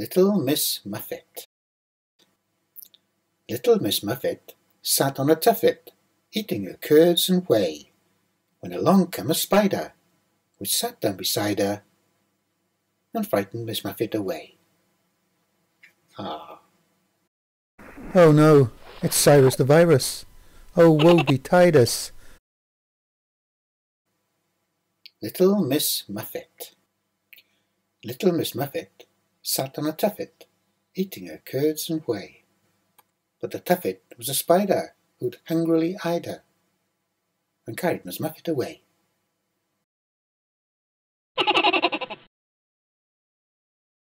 Little Miss Muffet Little Miss Muffet sat on a tuffet, eating her curds and whey, when along came a spider, which sat down beside her and frightened Miss Muffet away. Ah. Oh no, it's Cyrus the virus. Oh, woe betide us. Little Miss Muffet Little Miss Muffet sat on a tuffet, eating her curds and whey. But the tuffet was a spider who'd hungrily eyed her and carried Miss Muffet away.